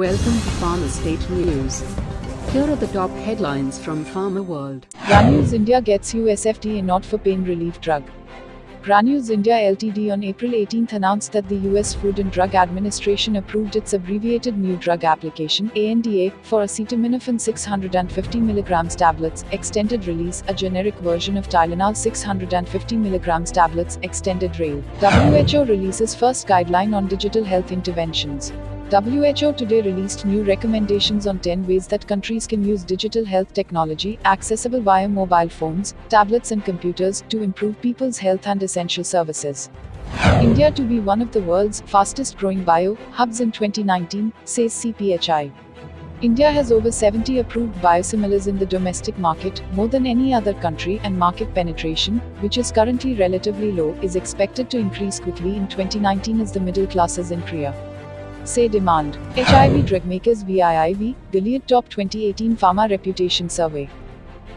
Welcome to PharmaState News. Here are the top headlines from Pharma World. Granules India gets US FDA nod for pain relief drug. Granules India Ltd on April 18 announced that the US Food and Drug Administration approved its abbreviated new drug application ANDA for acetaminophen 650 mg tablets extended release a generic version of Tylenol 650 mg tablets extended rail. WHO releases first guideline on digital health interventions. WHO today released new recommendations on 10 ways that countries can use digital health technology, accessible via mobile phones, tablets, and computers, to improve people's health and essential services. India to be one of the world's fastest growing bio hubs in 2019, says CPHI. India has over 70 approved biosimilars in the domestic market, more than any other country, and market penetration, which is currently relatively low, is expected to increase quickly in 2019 as the middle classes in Korea say demand. HIV drug makers ViiV, Gilead Top 2018 Pharma Reputation Survey.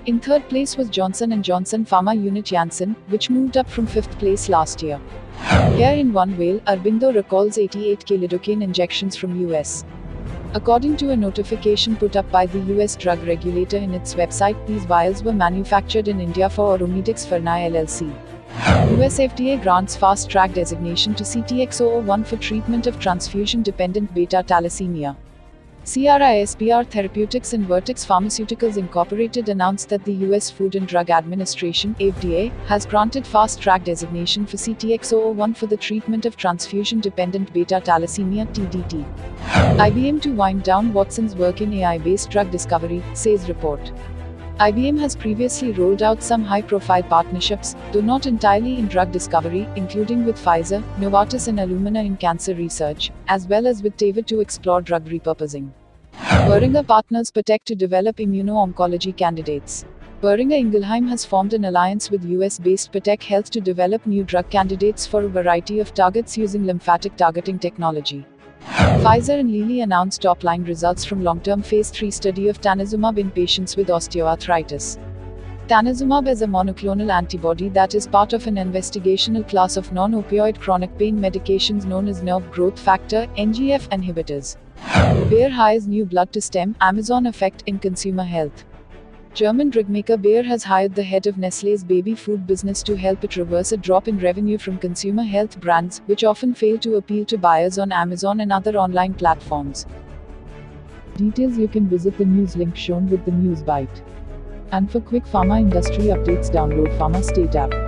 In third place was Johnson & Johnson Pharma unit Janssen, which moved up from fifth place last year. Here in one whale, Aurobindo recalls 88k lidocaine injections from US. According to a notification put up by the US drug regulator in its website, these vials were manufactured in India for Auromedics Pharma LLC. US FDA grants fast track designation to CTX001 for treatment of transfusion dependent beta thalassemia. CRISPR Therapeutics and Vertex Pharmaceuticals Incorporated announced that the US Food and Drug Administration (FDA) has granted fast track designation for CTX001 for the treatment of transfusion dependent beta thalassemia (TDT). IBM to wind down Watson's work in AI based drug discovery, says report. IBM has previously rolled out some high profile partnerships, though not entirely in drug discovery, including with Pfizer, Novartis, and Illumina in cancer research, as well as with Teva to explore drug repurposing. Boehringer partners PureTech to develop immuno-oncology candidates. Boehringer Ingelheim has formed an alliance with US based PureTech Health to develop new drug candidates for a variety of targets using lymphatic targeting technology. Pfizer and Lilly announced top-line results from long-term phase 3 study of tanezumab in patients with osteoarthritis. Tanezumab is a monoclonal antibody that is part of an investigational class of non-opioid chronic pain medications known as nerve growth factor NGF inhibitors. Bayer hires new blood to stem Amazon effect in consumer health. German drugmaker Bayer has hired the head of Nestlé's baby food business to help it reverse a drop in revenue from consumer health brands, which often fail to appeal to buyers on Amazon and other online platforms. Details you can visit the news link shown with the news bite. And for quick pharma industry updates, download Pharma State app.